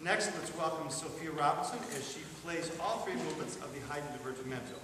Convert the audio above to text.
Next, let's welcome Sophia Robinson as she plays all three movements of the Haydn Divertimento.